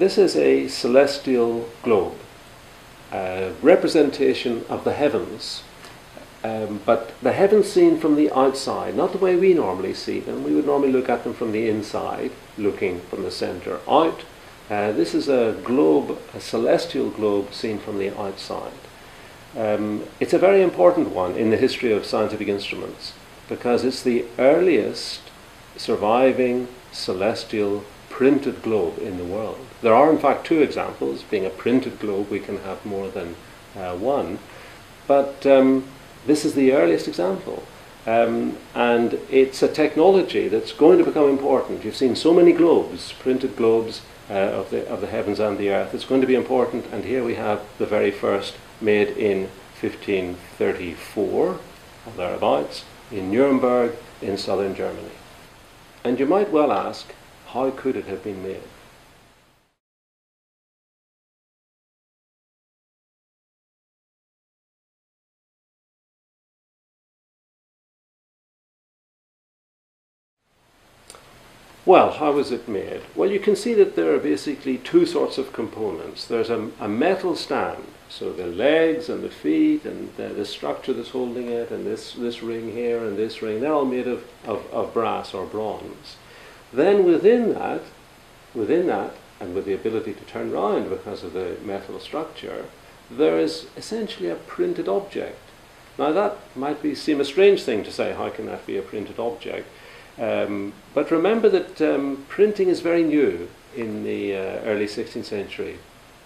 this is a celestial globe, a representation of the heavens, um, but the heavens seen from the outside, not the way we normally see them. We would normally look at them from the inside, looking from the center out. Uh, this is a globe, a celestial globe seen from the outside. Um, it's a very important one in the history of scientific instruments because it's the earliest surviving celestial printed globe in the world. There are, in fact, two examples. Being a printed globe, we can have more than uh, one. But um, this is the earliest example. Um, and it's a technology that's going to become important. You've seen so many globes, printed globes uh, of, the, of the heavens and the earth. It's going to be important, and here we have the very first made in 1534, or thereabouts, in Nuremberg in southern Germany. And you might well ask, how could it have been made? Well, how was it made? Well, you can see that there are basically two sorts of components. There's a, a metal stand, so the legs and the feet and the, the, structure that's holding it and this, this ring here and this ring, they're all made of, of, of brass or bronze. Then within that, within that, and with the ability to turn round because of the metal structure, there is essentially a printed object. Now that might be, seem a strange thing to say, how can that be a printed object? Um, but remember that um, printing is very new in the uh, early 16th century.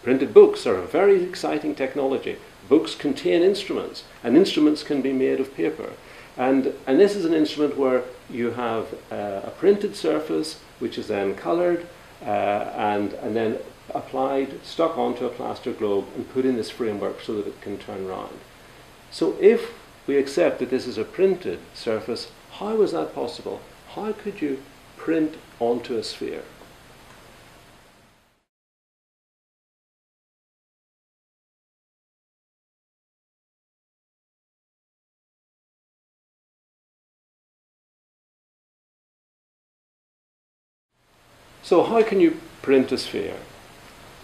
Printed books are a very exciting technology. Books contain instruments, and instruments can be made of paper. And, and this is an instrument where you have uh, a printed surface, which is then coloured uh, and, and then applied, stuck onto a plaster globe, and put in this framework so that it can turn round. So if we accept that this is a printed surface, how was that possible? how could you print onto a sphere? So how can you print a sphere?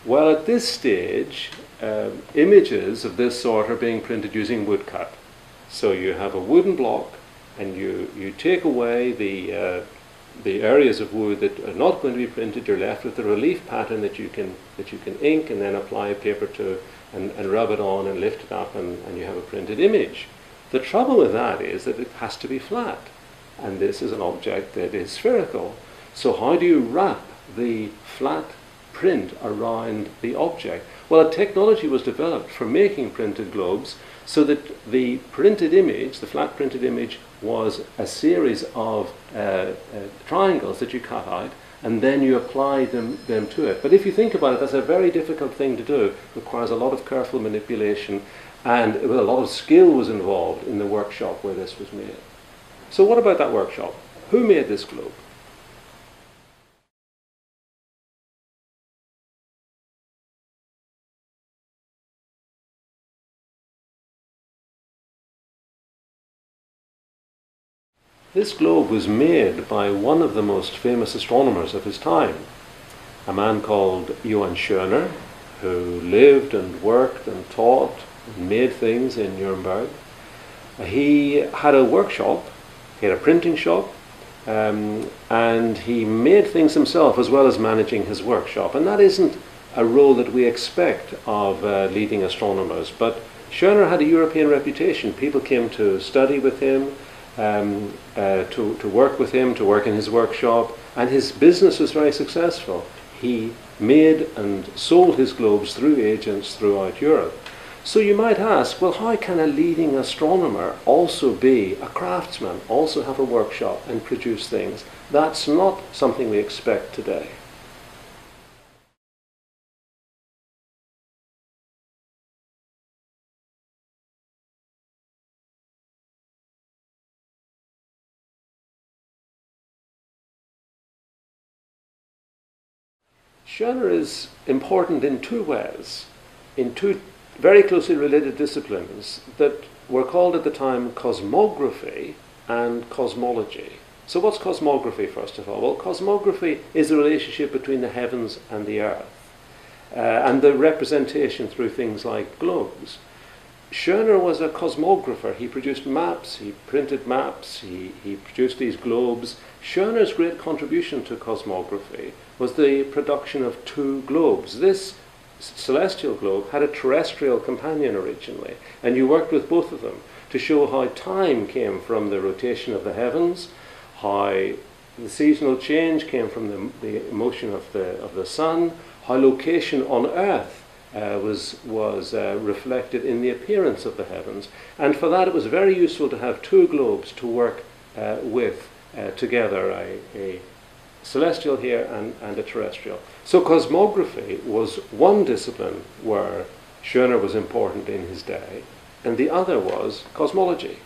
Well, at this stage, um, images of this sort are being printed using woodcut. So you have a wooden block and you, you take away the, uh, the areas of wood that are not going to be printed, you're left with the relief pattern that you can, that you can ink and then apply paper to and, and rub it on and lift it up and, and you have a printed image. The trouble with that is that it has to be flat. And this is an object that is spherical. So how do you wrap the flat print around the object? Well, a technology was developed for making printed globes so that the printed image, the flat printed image, was a series of uh, uh, triangles that you cut out and then you apply them, them to it. But if you think about it, that's a very difficult thing to do. It requires a lot of careful manipulation and a lot of skill was involved in the workshop where this was made. So what about that workshop? Who made this globe? This globe was made by one of the most famous astronomers of his time, a man called Johann Schoener, who lived and worked and taught and made things in Nuremberg. He had a workshop, he had a printing shop, um, and he made things himself as well as managing his workshop. And that isn't a role that we expect of uh, leading astronomers, but Schoener had a European reputation. People came to study with him um, uh, to, to work with him, to work in his workshop, and his business was very successful. He made and sold his globes through agents throughout Europe. So you might ask, well, how can a leading astronomer also be a craftsman, also have a workshop and produce things? That's not something we expect today. Schoener is important in two ways, in two very closely related disciplines that were called at the time cosmography and cosmology. So, what's cosmography, first of all? Well, cosmography is the relationship between the heavens and the earth. uh, and the representation through things like globes. Schoener was a cosmographer. He produced maps, he printed maps, he, he produced these globes. Schoener's great contribution to cosmography was the production of two globes. This celestial globe had a terrestrial companion originally, and you worked with both of them to show how time came from the rotation of the heavens, how the seasonal change came from the, the motion of the, of the sun, how location on earth uh, was, was uh, reflected in the appearance of the heavens. And for that, it was very useful to have two globes to work uh, with uh, together a, a, celestial here and, and a terrestrial. So, cosmography was one discipline where Schoener was important in his day, and the other was cosmology.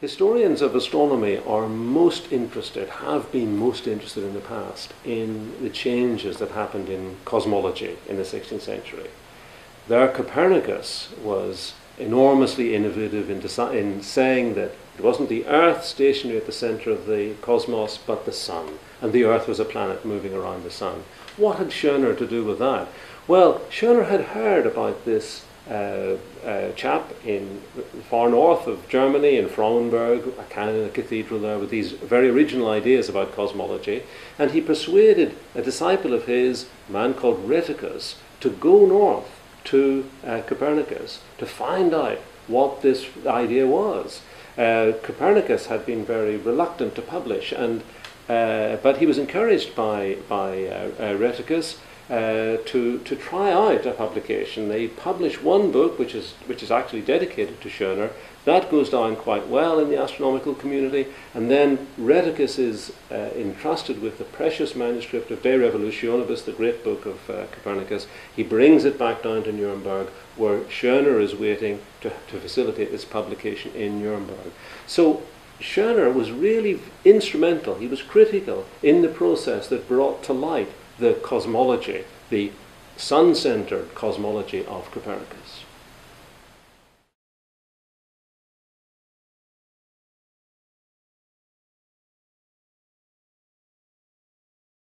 Historians of astronomy are most interested, have been most interested in the past, in the changes that happened in cosmology in the 16th century. There, Copernicus was enormously innovative in, deci- in saying that it wasn't the Earth stationary at the center of the cosmos, but the Sun, and the Earth was a planet moving around the Sun. What had Schoener to do with that? Well, Schoener had heard about this uh, chap in the far north of Germany, in Frauenburg, a canon, in the cathedral there, with these very original ideas about cosmology. And he persuaded a disciple of his, a man called Rheticus, to go north to uh, Copernicus to find out what this idea was. Uh, Copernicus had been very reluctant to publish, and uh, but he was encouraged by by uh, Rheticus uh, to, to try out a publication. They publish one book, which is, which is actually dedicated to Schoener. That goes down quite well in the astronomical community. And then Rheticus is uh, entrusted with the precious manuscript of De Revolutionibus, the great book of uh, Copernicus. He brings it back down to Nuremberg, where Schoener is waiting to, to facilitate its publication in Nuremberg. So Schoener was really instrumental, he was critical in the process that brought to light the cosmology, the sun centered cosmology of Copernicus.